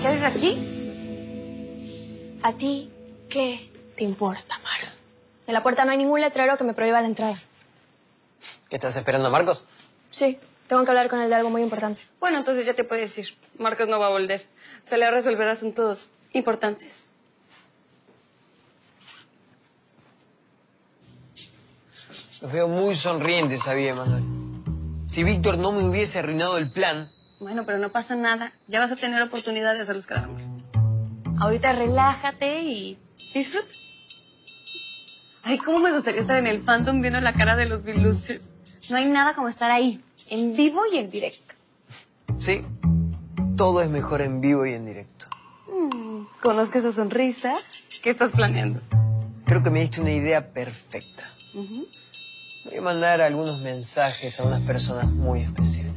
¿Qué haces aquí? ¿A ti qué te importa, Mar? En la puerta no hay ningún letrero que me prohíba la entrada. ¿Qué estás esperando, Marcos? Sí, tengo que hablar con él de algo muy importante. Bueno, entonces ya te puedes ir. Marcos no va a volver. Se le va a resolver asuntos importantes. Los veo muy sonrientes, sabía, Manuel. Si Víctor no me hubiese arruinado el plan, Bueno, pero no pasa nada. Ya vas a tener oportunidad de hacerlos mal. Ahorita relájate y disfruta. Ay, cómo me gustaría estar en el fandom viendo la cara de los Losers. No hay nada como estar ahí, en vivo y en directo. sí, todo es mejor en vivo y en directo. Conozco esa sonrisa. ¿Qué estás planeando? Creo que me diste una idea perfecta. Voy a mandar algunos mensajes a unas personas muy especiales.